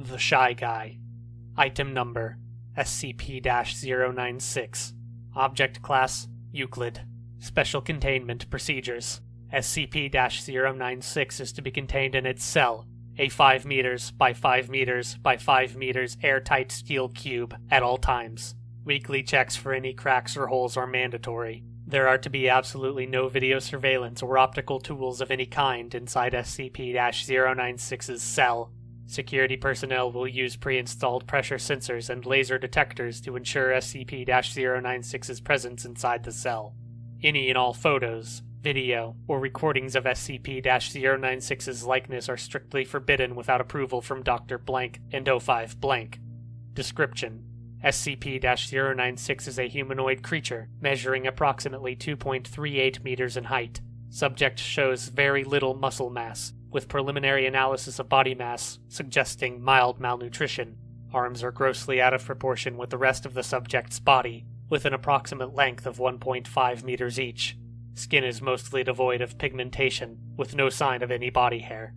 The Shy Guy. Item number SCP 096. Object Class Euclid. Special Containment Procedures SCP 096 is to be contained in its cell, a 5 meters by 5 meters by 5 meters airtight steel cube at all times. Weekly checks for any cracks or holes are mandatory. There are to be absolutely no video surveillance or optical tools of any kind inside SCP 096's cell. Security personnel will use pre installed pressure sensors and laser detectors to ensure SCP 096's presence inside the cell. Any and all photos, video, or recordings of SCP 096's likeness are strictly forbidden without approval from Dr. Blank and O5 Blank. Description SCP 096 is a humanoid creature, measuring approximately 2.38 meters in height. Subject shows very little muscle mass, with preliminary analysis of body mass suggesting mild malnutrition. Arms are grossly out of proportion with the rest of the subject's body, with an approximate length of 1.5 meters each. Skin is mostly devoid of pigmentation, with no sign of any body hair.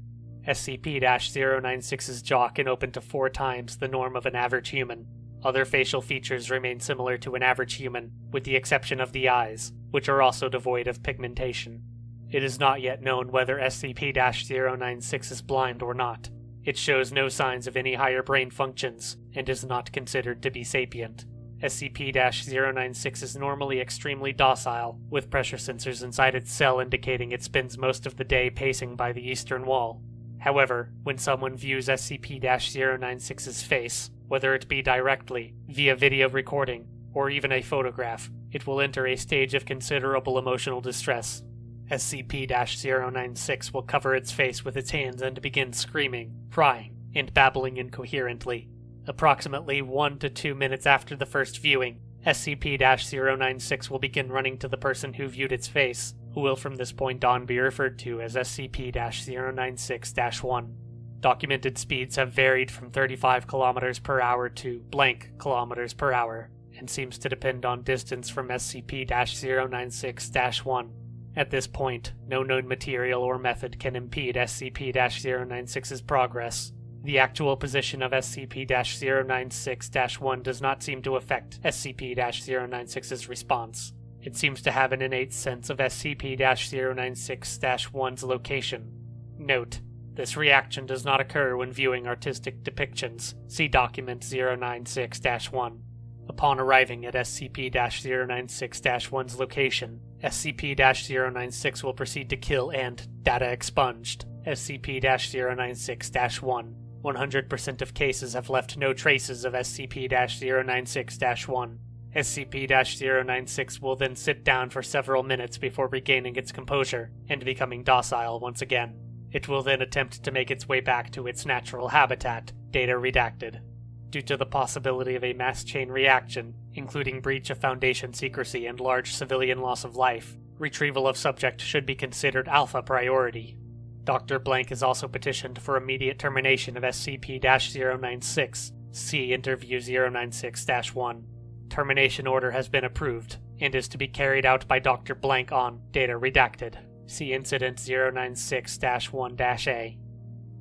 SCP 096's jaw can open to four times the norm of an average human. Other facial features remain similar to an average human, with the exception of the eyes, which are also devoid of pigmentation. It is not yet known whether SCP 096 is blind or not. It shows no signs of any higher brain functions and is not considered to be sapient. SCP 096 is normally extremely docile, with pressure sensors inside its cell indicating it spends most of the day pacing by the eastern wall. However, when someone views SCP 096's face, whether it be directly, via video recording, or even a photograph, it will enter a stage of considerable emotional distress. SCP 096 will cover its face with its hands and begin screaming, crying, and babbling incoherently. Approximately 1 to 2 minutes after the first viewing, SCP 096 will begin running to the person who viewed its face, who will from this point on be referred to as SCP 096 1. Documented speeds have varied from 35 km per hour to blank kilometers per hour, and seems to depend on distance from SCP 096 1. At this point, no known material or method can impede SCP 096's progress, the actual position of SCP 096 1 does not seem to affect SCP 096's response. It seems to have an innate sense of SCP 096 1's location. Note this reaction does not occur when viewing artistic depictions. See document 096 1. Upon arriving at SCP 096 1's location, SCP 096 will proceed to kill and, data expunged, SCP 096 1. 100% of cases have left no traces of SCP 096 1. SCP 096 will then sit down for several minutes before regaining its composure and becoming docile once again. It will then attempt to make its way back to its natural habitat, data redacted. Due to the possibility of a mass chain reaction, including breach of Foundation secrecy and large civilian loss of life, retrieval of subject should be considered alpha priority. Dr. Blank has also petitioned for immediate termination of SCP 096, see Interview 096 1. Termination order has been approved and is to be carried out by Dr. Blank on data redacted. See Incident 096 1 A.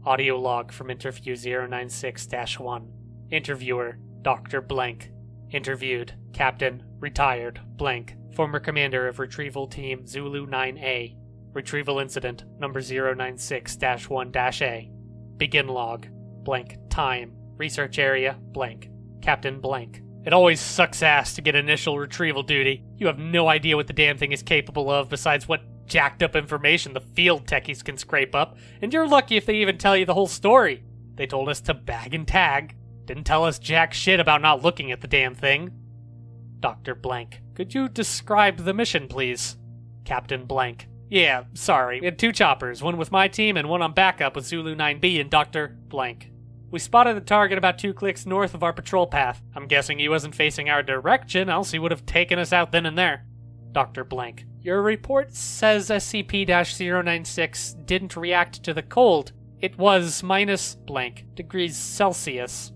Audio log from Interview 096 1. Interviewer Dr. Blank. Interviewed Captain, retired, Blank, former commander of Retrieval Team Zulu 9A, Retrieval Incident Number 096 1 A. Begin log. Blank. Time. Research area. Blank. Captain Blank. It always sucks ass to get initial retrieval duty. You have no idea what the damn thing is capable of besides what jacked up information the field techies can scrape up, and you're lucky if they even tell you the whole story. They told us to bag and tag. Didn't tell us jack shit about not looking at the damn thing. Dr. Blank. Could you describe the mission, please? Captain Blank. Yeah, sorry. We had two choppers, one with my team and one on backup with Zulu 9B and Dr. Blank. We spotted the target about two clicks north of our patrol path. I'm guessing he wasn't facing our direction, else he would have taken us out then and there. Dr. Blank. Your report says SCP 096 didn't react to the cold. It was minus blank degrees Celsius.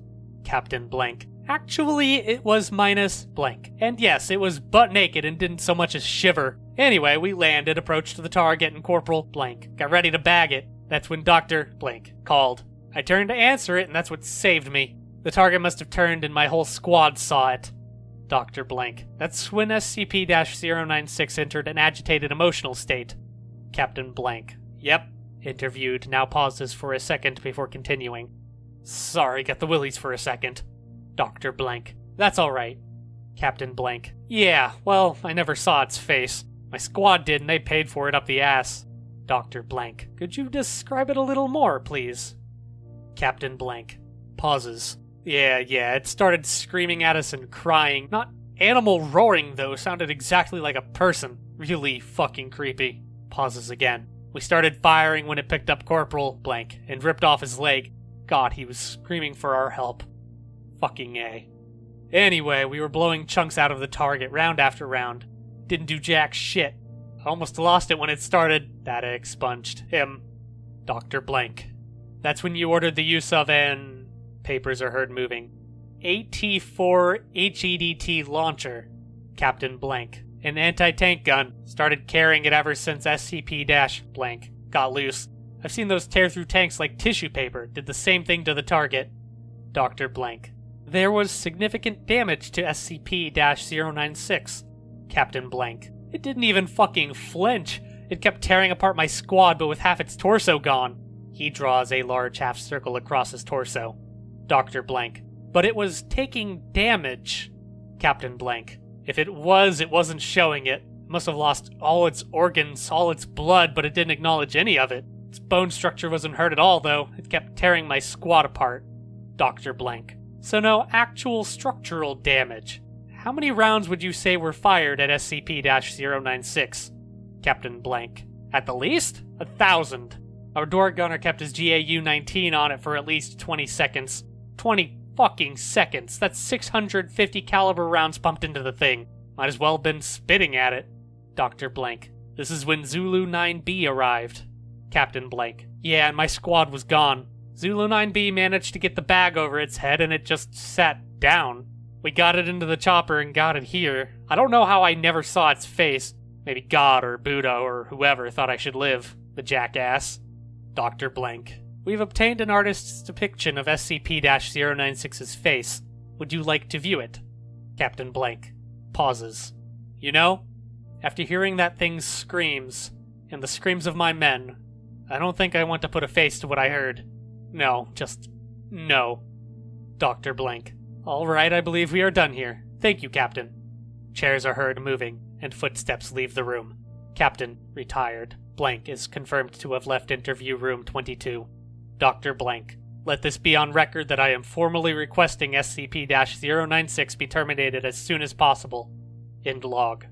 Captain Blank. Actually, it was minus blank. And yes, it was butt naked and didn't so much as shiver. Anyway, we landed, approached the target, and Corporal blank got ready to bag it. That's when Dr. blank called. I turned to answer it, and that's what saved me. The target must have turned, and my whole squad saw it. Dr. Blank. That's when SCP 096 entered an agitated emotional state. Captain Blank. Yep. Interviewed, now pauses for a second before continuing. Sorry, got the willies for a second. Dr. Blank. That's alright. Captain Blank. Yeah, well, I never saw its face. My squad did, and they paid for it up the ass. Dr. Blank. Could you describe it a little more, please? Captain Blank. Pauses. Yeah, yeah, it started screaming at us and crying. Not animal roaring, though, sounded exactly like a person. Really fucking creepy. Pauses again. We started firing when it picked up Corporal Blank and ripped off his leg. God, he was screaming for our help. Fucking A. Anyway, we were blowing chunks out of the target round after round. Didn't do jack shit. Almost lost it when it started. Data expunged. Him. Dr. Blank. That's when you ordered the use of an. Papers are heard moving. AT4 HEDP launcher. Captain Blank. An anti tank gun. Started carrying it ever since SCP blank got loose. I've seen those tear through tanks like tissue paper. Did the same thing to the target. Dr. Blank. There was significant damage to SCP 096. Captain Blank. It didn't even fucking flinch. It kept tearing apart my squad, but with half its torso gone. He draws a large half circle across his torso. Dr. Blank. But it was taking damage. Captain Blank. If it was, it wasn't showing it. It must have lost all its organs, all its blood, but it didn't acknowledge any of it. Its bone structure wasn't hurt at all, though. It kept tearing my squad apart. Dr. Blank. So no actual structural damage. How many rounds would you say were fired at SCP 096? Captain Blank. At the least? A thousand. Our door gunner kept his GAU 19 on it for at least 20 seconds. 20 fucking seconds. That's 650 caliber rounds pumped into the thing. Might as well have been spitting at it. Dr. Blank. This is when Zulu 9B arrived. Captain Blank. Yeah, and my squad was gone. Zulu 9B managed to get the bag over its head and it just sat down. We got it into the chopper and got it here. I don't know how I never saw its face. Maybe God or Buddha or whoever thought I should live. The jackass. Dr. Blank. We've obtained an artist's depiction of SCP 096's face. Would you like to view it? Captain Blank. Pauses. You know, after hearing that thing's screams, and the screams of my men, I don't think I want to put a face to what I heard. No, just no. Dr. Blank. All right, I believe we are done here. Thank you, Captain. Chairs are heard moving, and footsteps leave the room. Captain, retired. Blank is confirmed to have left interview room 22. Dr. Blank. Let this be on record that I am formally requesting SCP 096 be terminated as soon as possible. End log.